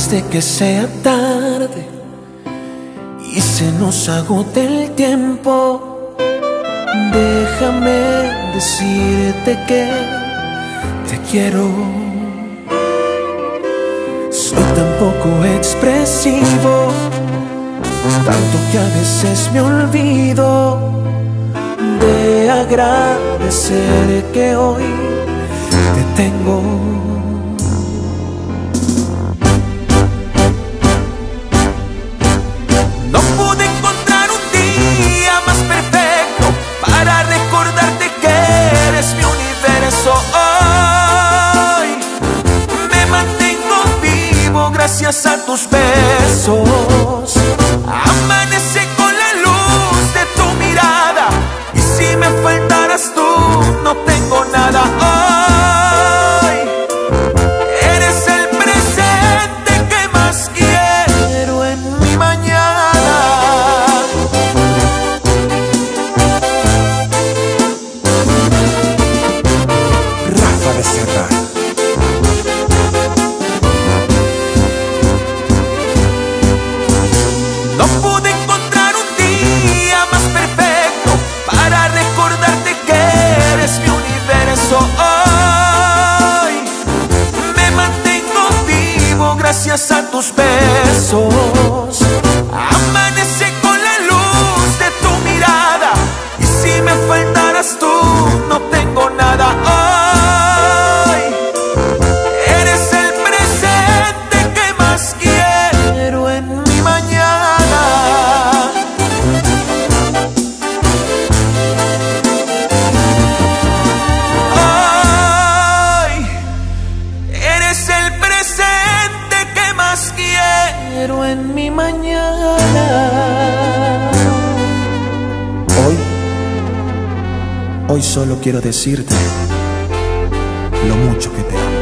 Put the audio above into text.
Antes de que sea tarde y se nos agote el tiempo, déjame decirte que te quiero. Soy tan poco expresivo, tanto que a veces me olvido de agradecer que hoy te tengo. Gracias a tus besos. Gracias a tus besos. Pero en mi mañana. Hoy, hoy solo quiero decirte lo mucho que te amo.